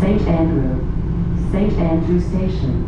St. Andrew, St. Andrew Station.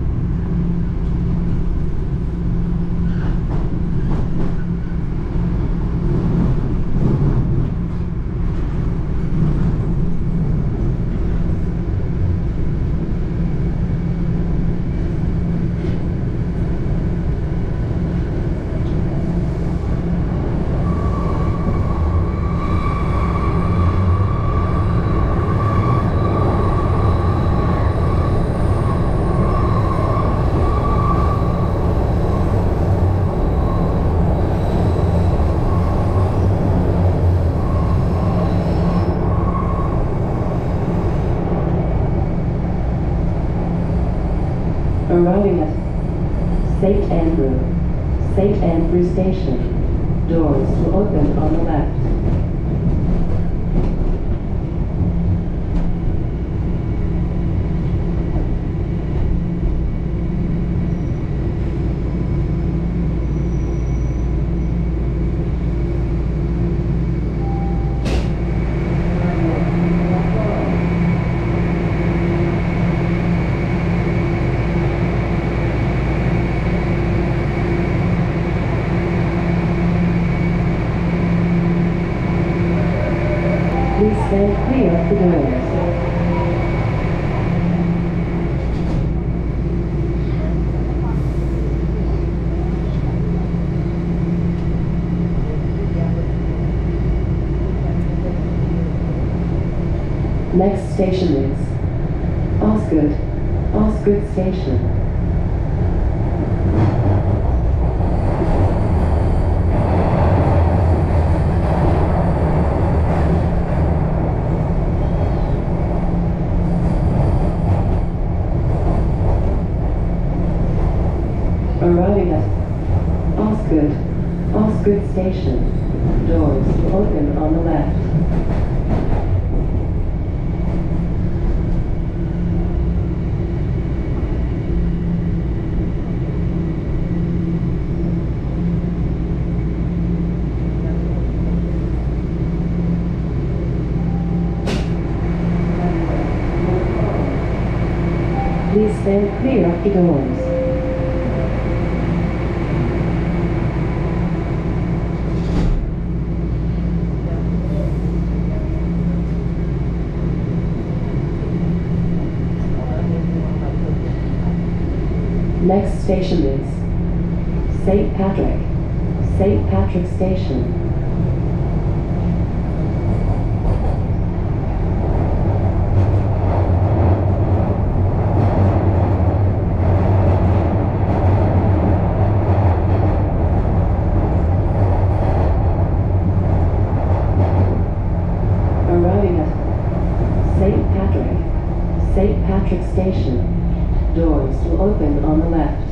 Arriving at St. Andrew, St. Andrew Station. Doors will open on the left. Please stand clear of the doors. Next station is Osgoode, Osgoode Station. Arriving at Osgoode, Osgoode Station. Doors open on the left. Please stand clear of the doors. Next station is St. Patrick, St. Patrick Station. Arriving at St. Patrick, St. Patrick Station. Doors will open on the left.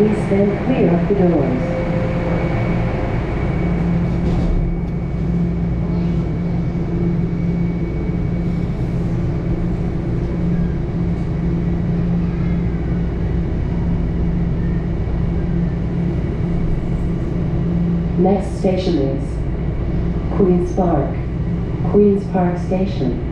Please stand clear of the doors. Next station is Queen's Park, Queen's Park Station.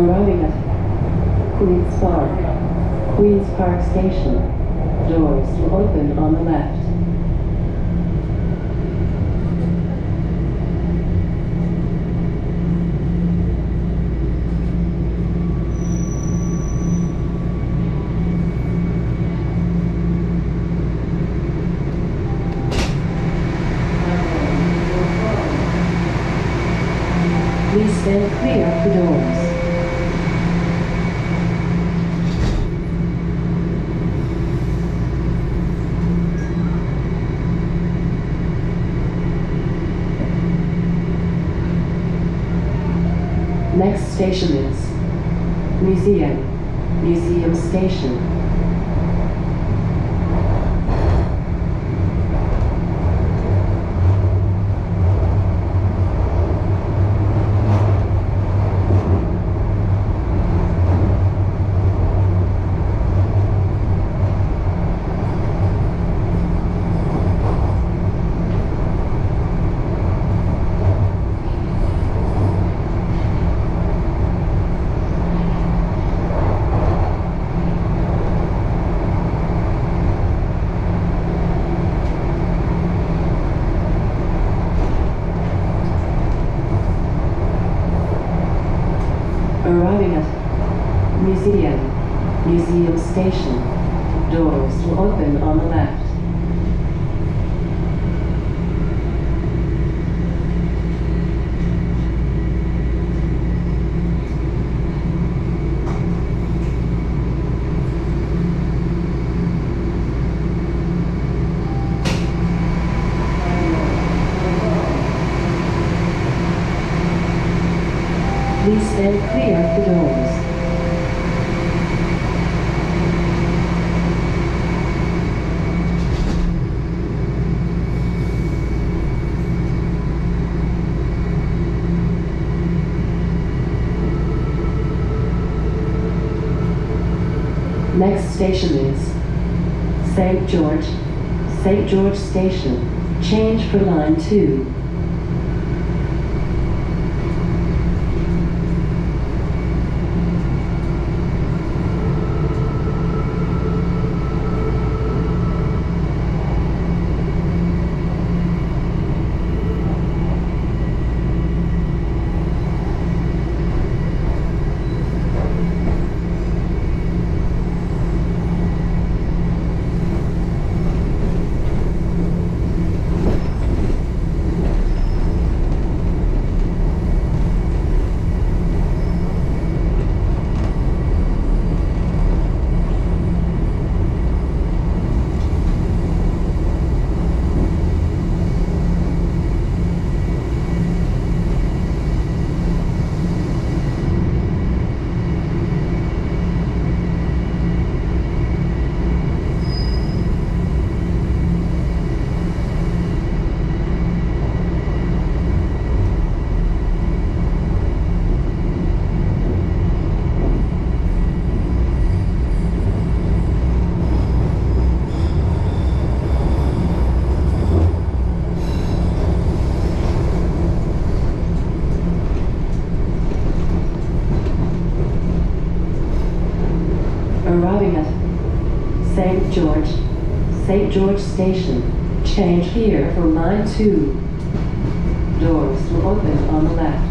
Arriving at Queen's Park. Queen's Park Station. Doors will open on the left. Please stand clear of the doors. Next station is Museum, Museum Station. Arriving at Museum, Museum Station. Doors will open on the left. Please stand clear of the doors. Next station is St. George, St. George Station. Change for line 2. Arriving at St. George, St. George Station. Change here for line 2. Doors will open on the left.